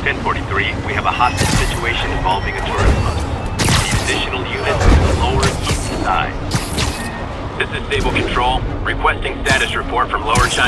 1043, we have a hostage situation involving a tourist bus. The additional units to the lower east side. This is stable Control, requesting status report from Lower China